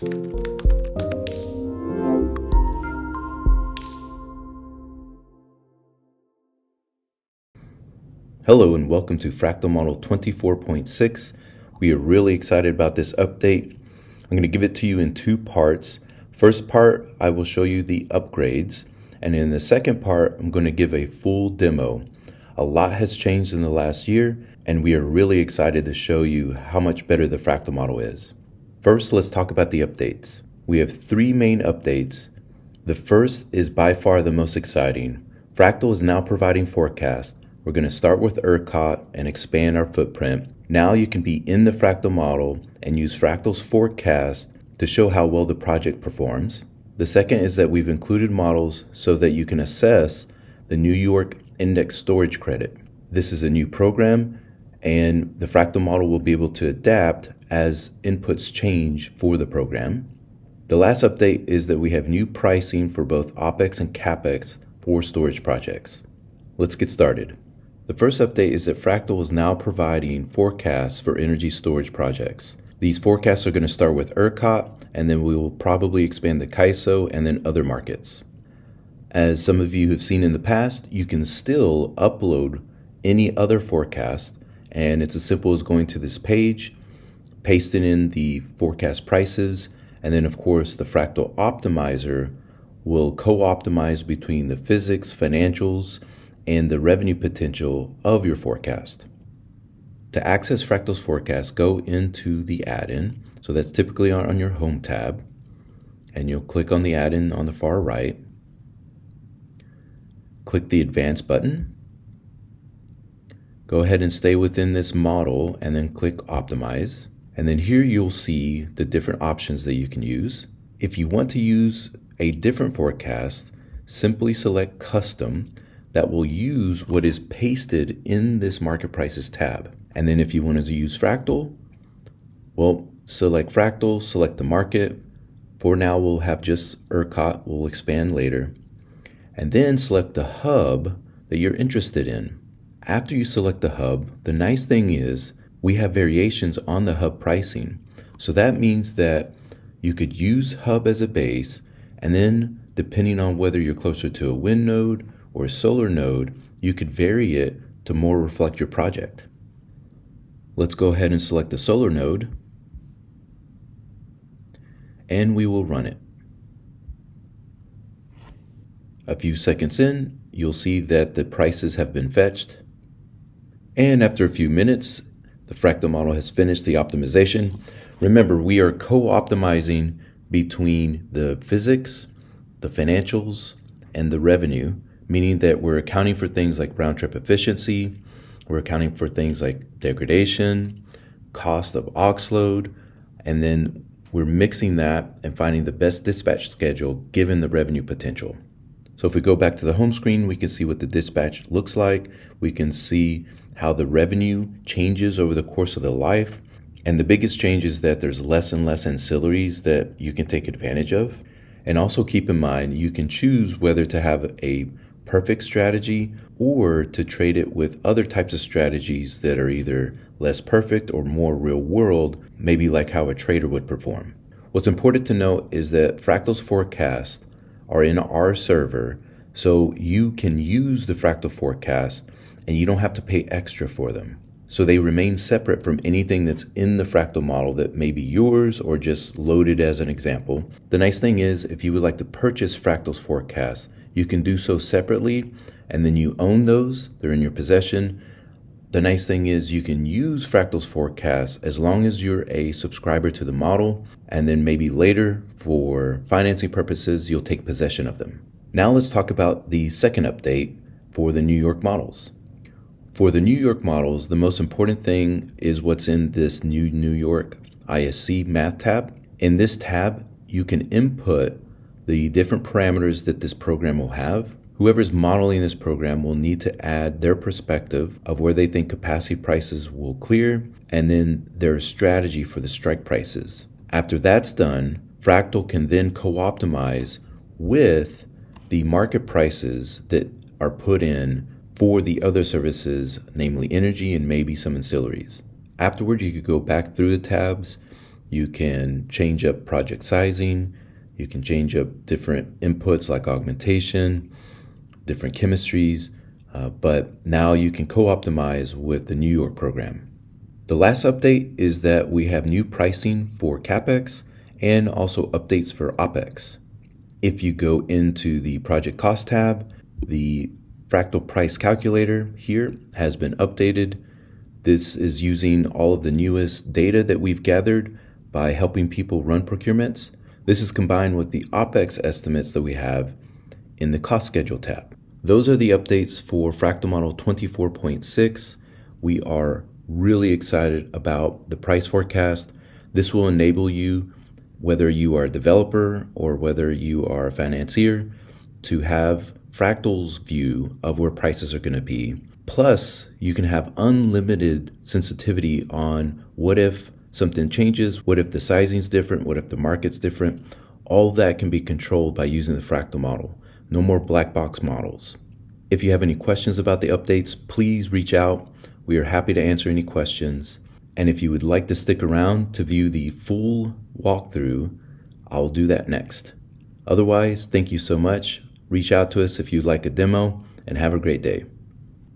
Hello and welcome to Fractal Model 24.6. We are really excited about this update. I'm going to give it to you in two parts. First part, I will show you the upgrades. And in the second part, I'm going to give a full demo. A lot has changed in the last year, and we are really excited to show you how much better the Fractal model is. First, let's talk about the updates. We have three main updates. The first is by far the most exciting. Fractal is now providing forecast we're going to start with ERCOT and expand our footprint. Now you can be in the fractal model and use Fractal's forecast to show how well the project performs. The second is that we've included models so that you can assess the New York Index Storage Credit. This is a new program and the fractal model will be able to adapt as inputs change for the program. The last update is that we have new pricing for both OPEX and CAPEX for storage projects. Let's get started. The first update is that Fractal is now providing forecasts for energy storage projects. These forecasts are going to start with ERCOT, and then we will probably expand to CAISO and then other markets. As some of you have seen in the past, you can still upload any other forecast, and it's as simple as going to this page, pasting in the forecast prices, and then, of course, the Fractal Optimizer will co optimize between the physics, financials, and the revenue potential of your forecast. To access Fractal's forecast, go into the add-in. So that's typically on, your home tab. And you'll click on the add-in on the far right. Click the advanced button. Go ahead and stay within this model and then click optimize. And then here you'll see the different options that you can use. If you want to use a different forecast, simply select custom that will use what is pasted in this market prices tab. And then if you wanted to use fractal, well, select fractal, select the market. For now, we'll have just ERCOT, we'll expand later. And then select the hub that you're interested in. After you select the hub, the nice thing is we have variations on the hub pricing. So that means that you could use hub as a base, and then depending on whether you're closer to a wind node or a solar node, you could vary it to more reflect your project. Let's go ahead and select the solar node and we will run it. A few seconds in, you'll see that the prices have been fetched. And after a few minutes, the fractal model has finished the optimization. Remember, we are co-optimizing between the physics, the financials, and the revenue meaning that we're accounting for things like round trip efficiency, we're accounting for things like degradation, cost of aux load, and then we're mixing that and finding the best dispatch schedule given the revenue potential. So if we go back to the home screen, we can see what the dispatch looks like. We can see how the revenue changes over the course of the life. And the biggest change is that there's less and less ancillaries that you can take advantage of. And also keep in mind, you can choose whether to have a perfect strategy or to trade it with other types of strategies that are either less perfect or more real world, maybe like how a trader would perform. What's important to note is that Fractal's forecasts are in our server, so you can use the Fractal forecast and you don't have to pay extra for them. So they remain separate from anything that's in the fractal model that may be yours or just loaded as an example. The nice thing is, if you would like to purchase Fractal's forecasts, you can do so separately and then you own those, they're in your possession. The nice thing is you can use Fractal's forecasts as long as you're a subscriber to the model, and then maybe later for financing purposes, you'll take possession of them. Now let's talk about the second update for the New York models. For the New York models, the most important thing is what's in this new New York ISC math tab. In this tab, you can input the different parameters that this program will have. Whoever's modeling this program will need to add their perspective of where they think capacity prices will clear and then their strategy for the strike prices. After that's done, Fractal can then co optimize with the market prices that are put in for the other services, namely energy and maybe some ancillaries. Afterward, you could go back through the tabs You can change up project sizing. You can change up different inputs like augmentation, different chemistries. Uh, but now you can co optimize with the New York program. The last update is that we have new pricing for CapEx and also updates for OpEx. If you go into the project cost tab, the fractal price calculator here has been updated. This is using all of the newest data that we've gathered by helping people run procurements. This is combined with the OPEX estimates that we have in the cost schedule tab. Those are the updates for Fractal Model 24.6. We are really excited about the price forecast. This will enable you, whether you are a developer or whether you are a financier, to have Fractal's view of where prices are going to be. Plus, you can have unlimited sensitivity on what if something changes, what if the sizing's different, what if the market's different. All that can be controlled by using the fractal model. No more black box models. If you have any questions about the updates, please reach out. We are happy to answer any questions. And if you would like to stick around to view the full walkthrough, I'll do that next. Otherwise, thank you so much. Reach out to us if you'd like a demo and have a great day.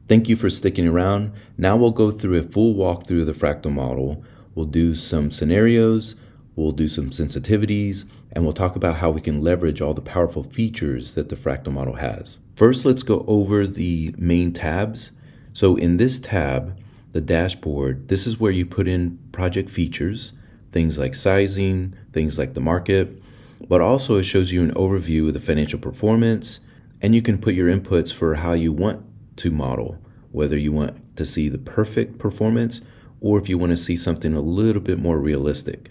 Thank you for sticking around. Now we'll go through a full walkthrough of the fractal model. We'll do some scenarios, we'll do some sensitivities, and we'll talk about how we can leverage all the powerful features that the fractal model has. First, let's go over the main tabs. So in this tab, the dashboard, this is where you put in project features, things like sizing, things like the market, but also it shows you an overview of the financial performance, and you can put your inputs for how you want to model, whether you want to see the perfect performance or if you want to see something a little bit more realistic.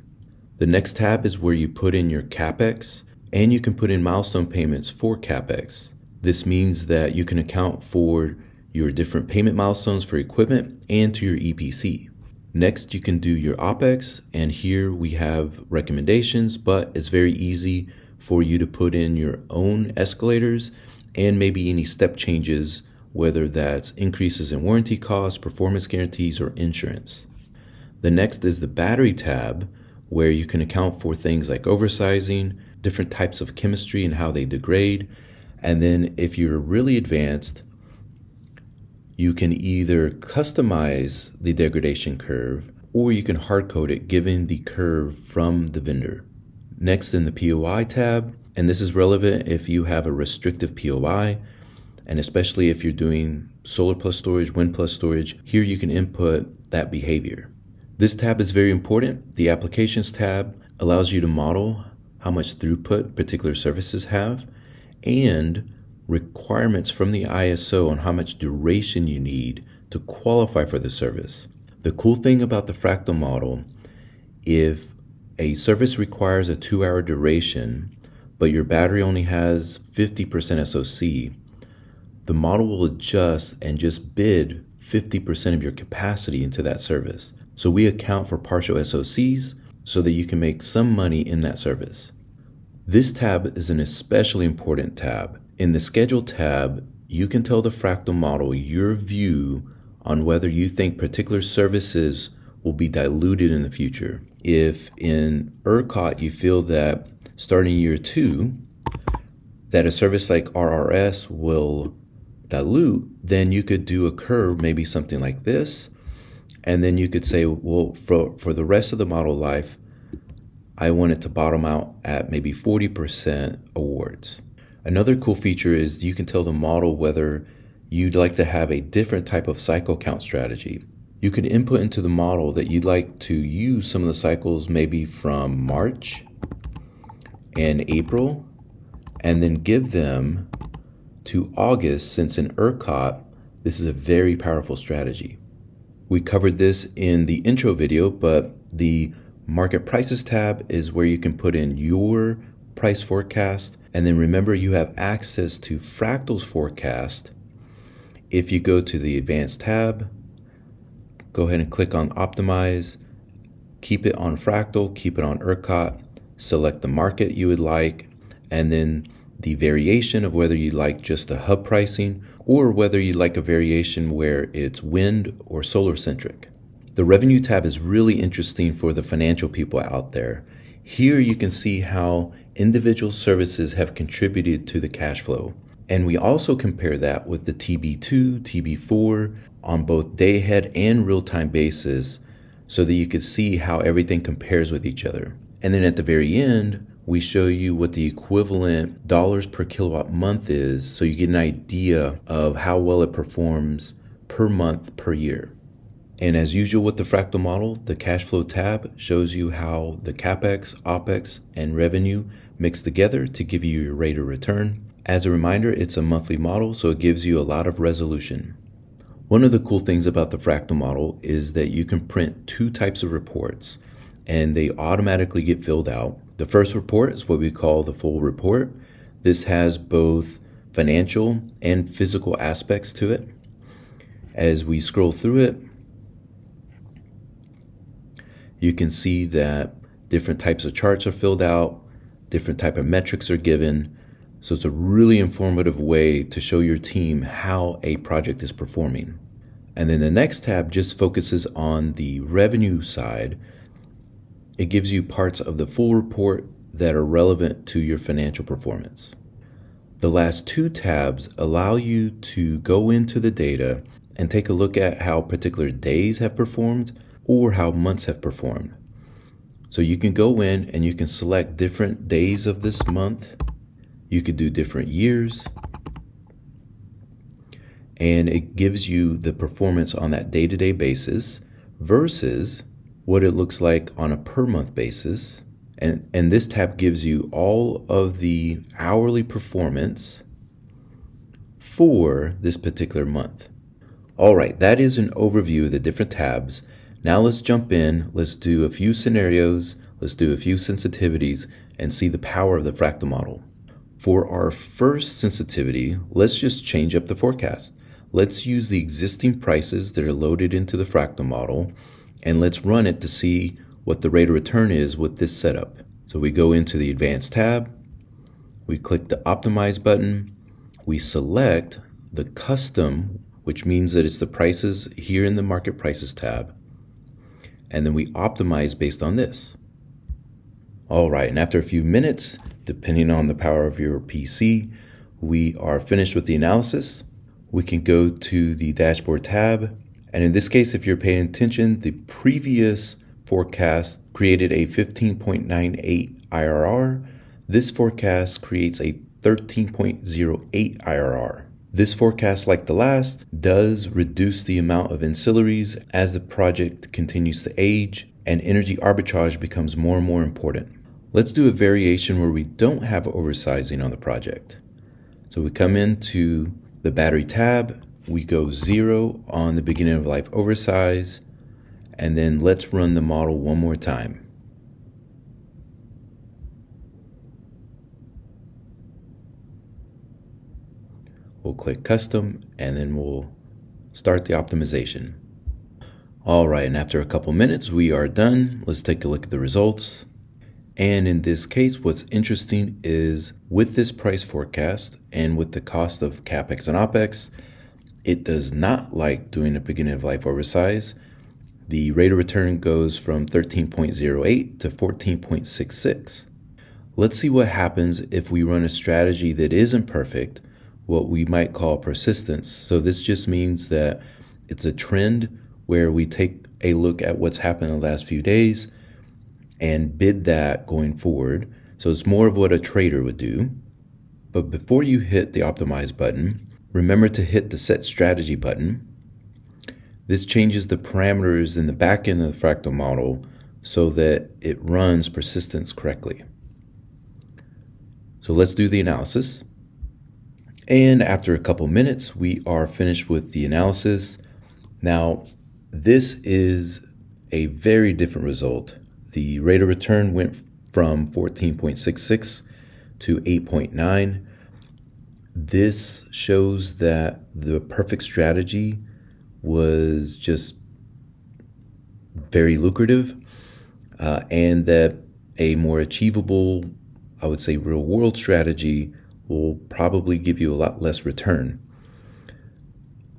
The next tab is where you put in your CapEx, and you can put in milestone payments for CapEx. This means that you can account for your different payment milestones for equipment and to your EPC. Next, you can do your OPEX, and here we have recommendations, but it's very easy for you to put in your own escalators and maybe any step changes, whether that's increases in warranty costs, performance guarantees, or insurance. The next is the battery tab, where you can account for things like oversizing, different types of chemistry and how they degrade. And then if you're really advanced, you can either customize the degradation curve or you can hard code it given the curve from the vendor. Next in the POI tab, and this is relevant if you have a restrictive POI, and especially if you're doing solar plus storage, wind plus storage, here you can input that behavior. This tab is very important. The applications tab allows you to model how much throughput particular services have and requirements from the ISO on how much duration you need to qualify for the service. The cool thing about the fractal model, if a service requires a two hour duration, but your battery only has 50% SOC, the model will adjust and just bid 50% of your capacity into that service. So we account for partial SOCs so that you can make some money in that service. This tab is an especially important tab in the Schedule tab, you can tell the fractal model your view on whether you think particular services will be diluted in the future. If in ERCOT you feel that starting year two, that a service like RRS will dilute, then you could do a curve, maybe something like this. And then you could say, well, for, for the rest of the model life, I want it to bottom out at maybe 40% awards. Another cool feature is you can tell the model whether you'd like to have a different type of cycle count strategy. You can input into the model that you'd like to use some of the cycles maybe from March and April, and then give them to August, since in ERCOT, this is a very powerful strategy. We covered this in the intro video, but the market prices tab is where you can put in your price forecast and then remember, you have access to Fractal's forecast. If you go to the Advanced tab, go ahead and click on Optimize, keep it on Fractal, keep it on ERCOT, select the market you would like, and then the variation of whether you like just a hub pricing or whether you like a variation where it's wind or solar centric. The revenue tab is really interesting for the financial people out there. Here you can see how individual services have contributed to the cash flow. And we also compare that with the TB2, TB4 on both day ahead and real time basis so that you can see how everything compares with each other. And then at the very end, we show you what the equivalent dollars per kilowatt month is so you get an idea of how well it performs per month per year. And as usual with the fractal model, the cash flow tab shows you how the capex, opex, and revenue mix together to give you your rate of return. As a reminder, it's a monthly model, so it gives you a lot of resolution. One of the cool things about the fractal model is that you can print two types of reports and they automatically get filled out. The first report is what we call the full report. This has both financial and physical aspects to it. As we scroll through it, you can see that different types of charts are filled out, different type of metrics are given. So it's a really informative way to show your team how a project is performing. And then the next tab just focuses on the revenue side. It gives you parts of the full report that are relevant to your financial performance. The last two tabs allow you to go into the data and take a look at how particular days have performed or how months have performed. So you can go in and you can select different days of this month. You could do different years. And it gives you the performance on that day to day basis versus what it looks like on a per month basis. And, and this tab gives you all of the hourly performance for this particular month. All right, that is an overview of the different tabs. Now let's jump in, let's do a few scenarios, let's do a few sensitivities, and see the power of the fractal model. For our first sensitivity, let's just change up the forecast. Let's use the existing prices that are loaded into the fractal model, and let's run it to see what the rate of return is with this setup. So we go into the Advanced tab, we click the Optimize button, we select the Custom, which means that it's the prices here in the Market Prices tab, and then we optimize based on this. All right, and after a few minutes, depending on the power of your PC, we are finished with the analysis. We can go to the dashboard tab. And in this case, if you're paying attention, the previous forecast created a 15.98 IRR. This forecast creates a 13.08 IRR. This forecast, like the last, does reduce the amount of ancillaries as the project continues to age and energy arbitrage becomes more and more important. Let's do a variation where we don't have oversizing on the project. So we come into the battery tab, we go zero on the beginning of life oversize, and then let's run the model one more time. We'll click custom and then we'll start the optimization. All right, and after a couple minutes, we are done. Let's take a look at the results. And in this case, what's interesting is with this price forecast and with the cost of CapEx and OpEx, it does not like doing a beginning of life oversize. The rate of return goes from 13.08 to 14.66. Let's see what happens if we run a strategy that isn't perfect what we might call persistence. So this just means that it's a trend where we take a look at what's happened in the last few days and bid that going forward. So it's more of what a trader would do. But before you hit the optimize button, remember to hit the set strategy button. This changes the parameters in the back end of the fractal model so that it runs persistence correctly. So let's do the analysis. And after a couple minutes, we are finished with the analysis. Now, this is a very different result. The rate of return went from 14.66 to 8.9. This shows that the perfect strategy was just very lucrative uh, and that a more achievable, I would say, real world strategy will probably give you a lot less return.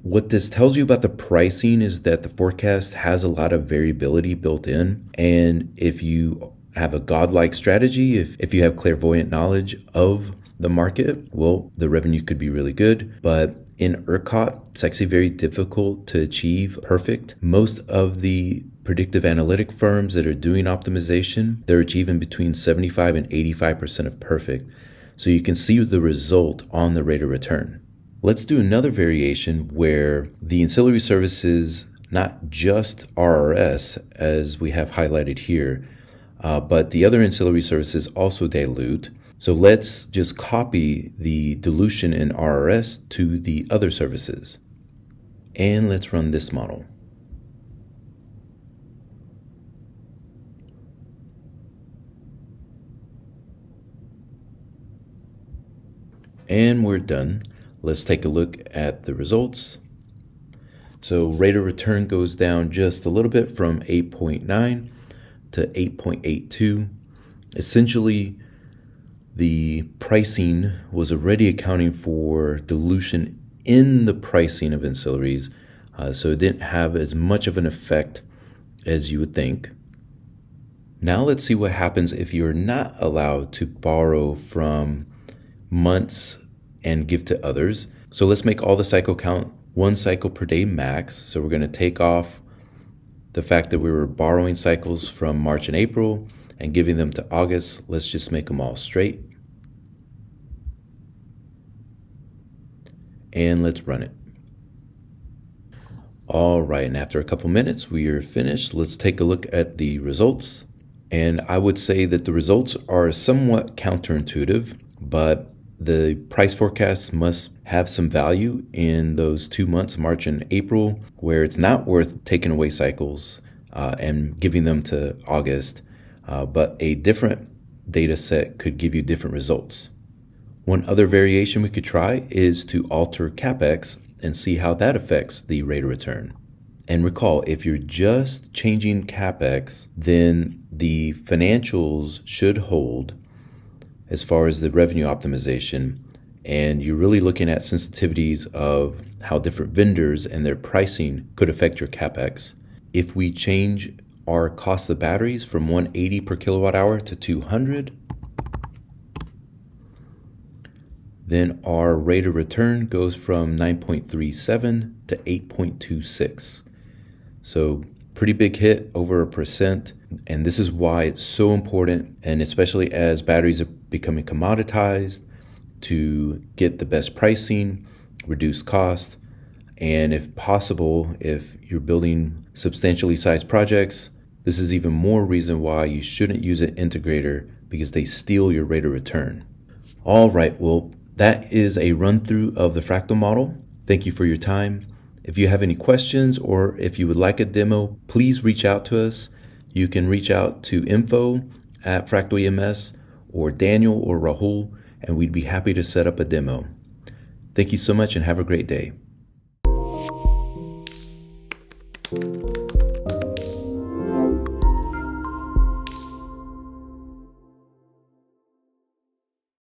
What this tells you about the pricing is that the forecast has a lot of variability built in. And if you have a godlike strategy, if, if you have clairvoyant knowledge of the market, well, the revenue could be really good. But in ERCOT, it's actually very difficult to achieve perfect. Most of the predictive analytic firms that are doing optimization, they're achieving between 75 and 85% of perfect. So you can see the result on the rate of return. Let's do another variation where the ancillary services, not just RRS as we have highlighted here, uh, but the other ancillary services also dilute. So let's just copy the dilution in RRS to the other services. And let's run this model. And we're done. Let's take a look at the results. So rate of return goes down just a little bit from 8.9 to 8.82. Essentially, the pricing was already accounting for dilution in the pricing of ancillaries, uh, so it didn't have as much of an effect as you would think. Now let's see what happens if you're not allowed to borrow from months and give to others. So let's make all the cycle count one cycle per day max. So we're going to take off the fact that we were borrowing cycles from March and April and giving them to August. Let's just make them all straight. And let's run it. All right, and after a couple minutes, we are finished. Let's take a look at the results. And I would say that the results are somewhat counterintuitive, but the price forecasts must have some value in those two months, March and April, where it's not worth taking away cycles uh, and giving them to August, uh, but a different data set could give you different results. One other variation we could try is to alter capex and see how that affects the rate of return. And recall, if you're just changing capex, then the financials should hold as far as the revenue optimization. And you're really looking at sensitivities of how different vendors and their pricing could affect your capex. If we change our cost of batteries from 180 per kilowatt hour to 200, then our rate of return goes from 9.37 to 8.26. So pretty big hit over a percent. And this is why it's so important, and especially as batteries are becoming commoditized, to get the best pricing, reduce cost, and if possible, if you're building substantially sized projects, this is even more reason why you shouldn't use an integrator because they steal your rate of return. All right, well, that is a run through of the fractal model. Thank you for your time. If you have any questions or if you would like a demo, please reach out to us. You can reach out to info at Fractal EMS or Daniel or Rahul, and we'd be happy to set up a demo. Thank you so much and have a great day.